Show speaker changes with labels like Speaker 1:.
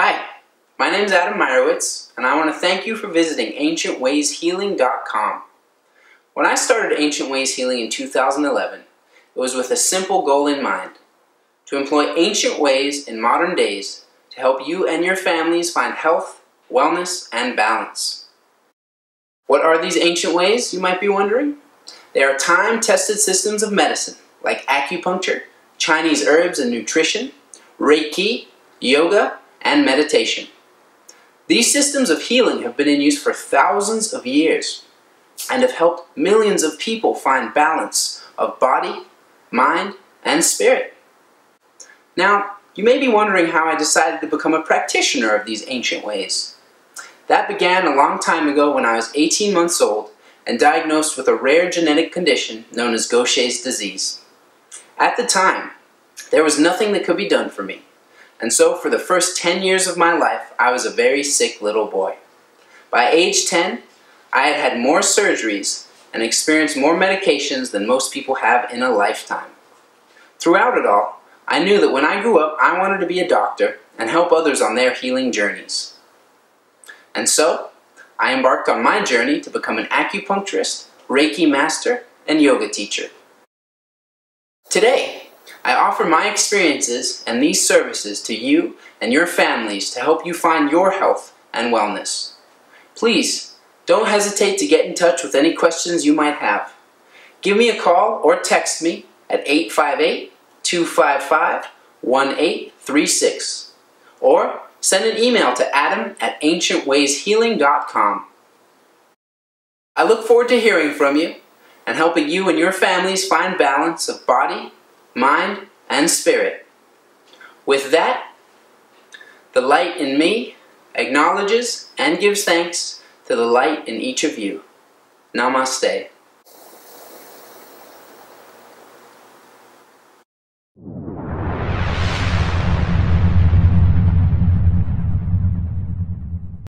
Speaker 1: Hi, my name is Adam Meyerowitz, and I want to thank you for visiting AncientWaysHealing.com. When I started Ancient Ways Healing in 2011, it was with a simple goal in mind to employ ancient ways in modern days to help you and your families find health, wellness, and balance. What are these ancient ways, you might be wondering? They are time tested systems of medicine like acupuncture, Chinese herbs and nutrition, Reiki, yoga, and meditation. These systems of healing have been in use for thousands of years and have helped millions of people find balance of body, mind, and spirit. Now, you may be wondering how I decided to become a practitioner of these ancient ways. That began a long time ago when I was 18 months old and diagnosed with a rare genetic condition known as Gaucher's disease. At the time, there was nothing that could be done for me. And so for the first 10 years of my life, I was a very sick little boy. By age 10, I had had more surgeries and experienced more medications than most people have in a lifetime. Throughout it all, I knew that when I grew up, I wanted to be a doctor and help others on their healing journeys. And so, I embarked on my journey to become an acupuncturist, Reiki master, and yoga teacher. Today, I offer my experiences and these services to you and your families to help you find your health and wellness. Please, don't hesitate to get in touch with any questions you might have. Give me a call or text me at 858-255-1836 or send an email to adam at ancientwayshealing.com. I look forward to hearing from you and helping you and your families find balance of body, mind, and spirit. With that, the light in me acknowledges and gives thanks to the light in each of you. Namaste.